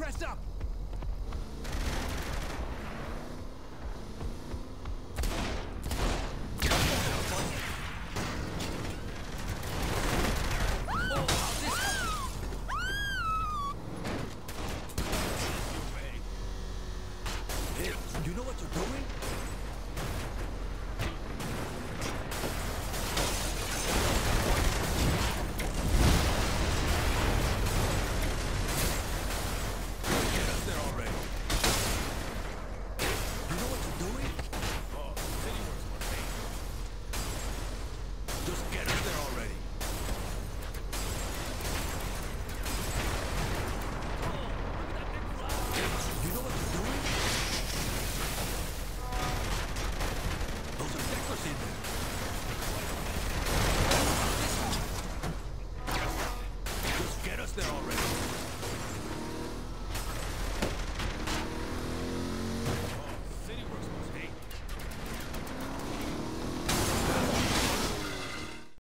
Press up! You know what you're doing? us there already.